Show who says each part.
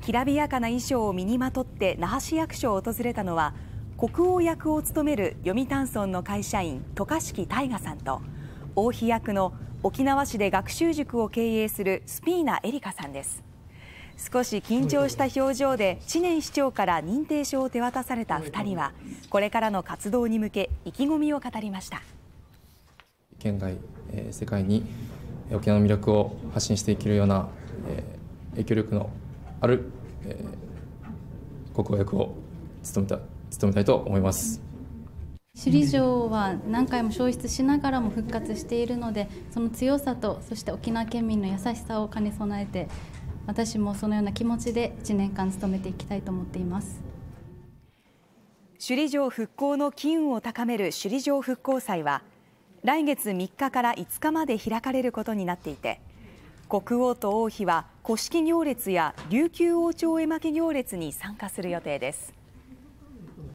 Speaker 1: きらびやかな衣装を身にまとって那覇市役所を訪れたのは国王役を務める読谷村の会社員渡嘉敷大河さんと王妃役の沖縄市で学習塾を経営するスピーナエリカさんです。少し緊張した表情で知念市長から認定書を手渡された2人はこれからの活動に向け意気込みを語りました。
Speaker 2: 県外、えー、世界に沖縄の魅力を発信していけるような、えー、影響力のある、えー、国王役を務めた務めたいと思います。
Speaker 3: 首里城は何回も消失しながらも復活しているのでその強さとそして沖縄県民の優しさを兼ね備えて私もそのような気持ちで1年間務めていきたいと思っています。
Speaker 1: 首里城復興の機運を高める首里城復興祭は来月3日から5日まで開かれることになっていて国王と王妃は古式行列や琉球王朝絵巻行列に参加する予定です。